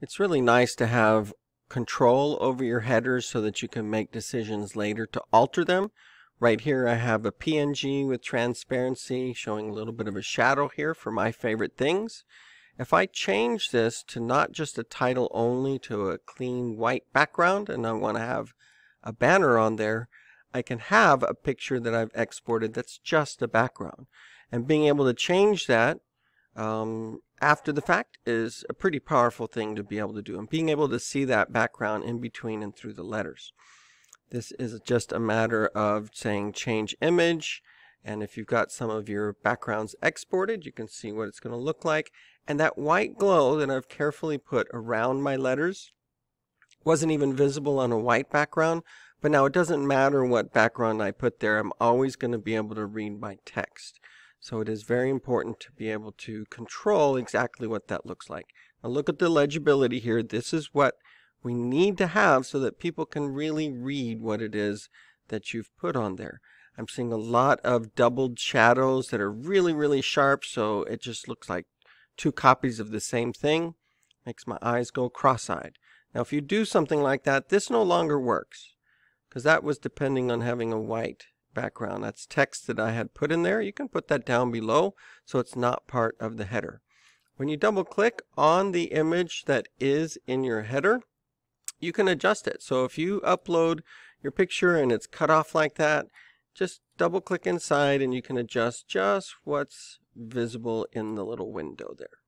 It's really nice to have control over your headers so that you can make decisions later to alter them. Right here I have a PNG with transparency showing a little bit of a shadow here for my favorite things. If I change this to not just a title only to a clean white background and I want to have a banner on there, I can have a picture that I've exported that's just a background. And being able to change that um, after the fact is a pretty powerful thing to be able to do. And being able to see that background in between and through the letters. This is just a matter of saying change image. And if you've got some of your backgrounds exported, you can see what it's going to look like. And that white glow that I've carefully put around my letters wasn't even visible on a white background. But now it doesn't matter what background I put there. I'm always going to be able to read my text. So it is very important to be able to control exactly what that looks like. Now look at the legibility here. This is what we need to have so that people can really read what it is that you've put on there. I'm seeing a lot of doubled shadows that are really, really sharp, so it just looks like two copies of the same thing. Makes my eyes go cross-eyed. Now if you do something like that, this no longer works because that was depending on having a white background. That's text that I had put in there. You can put that down below so it's not part of the header. When you double click on the image that is in your header, you can adjust it. So if you upload your picture and it's cut off like that, just double click inside and you can adjust just what's visible in the little window there.